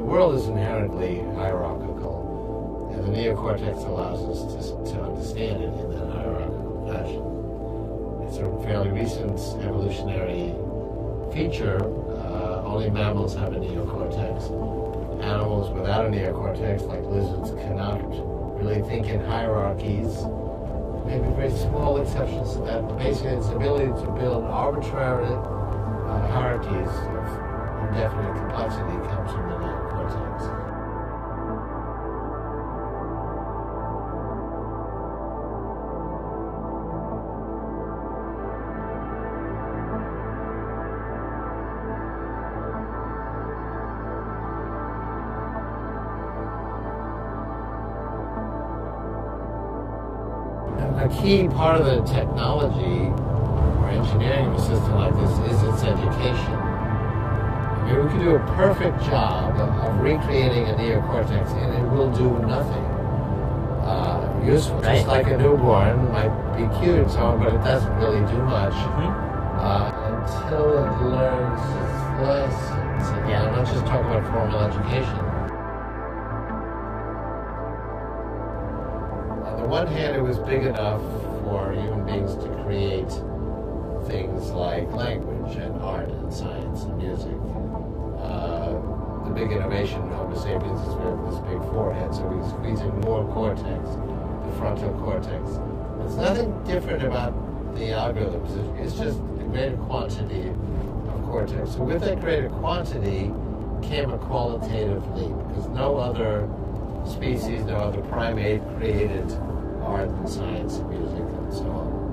world is inherently hierarchical, and the neocortex allows us to, to understand it in that hierarchical fashion. It's a fairly recent evolutionary feature. Uh, only mammals have a neocortex. Animals without a neocortex, like lizards, cannot really think in hierarchies. Maybe very small exceptions to that. but Basically, its ability to build arbitrary uh, hierarchies of indefinite complexity comes from the a key part of the technology or engineering of a system like this is its education. I mean, we can do a perfect job of recreating a neocortex and it will do nothing uh, useful. Just like a newborn might be cute and so on, but it doesn't really do much Mhm. uh, until it learns its lessons. And Yeah. I'm not just talking about formal education. The one hand, it was big enough for human beings to create things like language and art and science and music. Uh, the big innovation of Homo sapiens is we have this big forehead, so we squeeze in more cortex, the frontal cortex. There's nothing different about the algorithms. It's just a greater quantity of cortex. So with that greater quantity came a qualitative leap, because no other species, no other primate created art and science and music and so on.